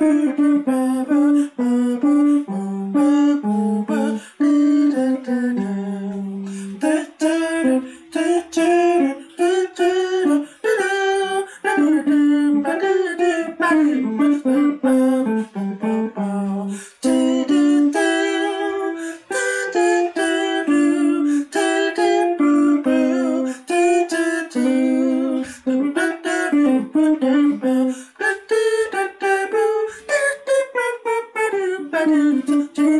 Boom, boom, boom. da just do da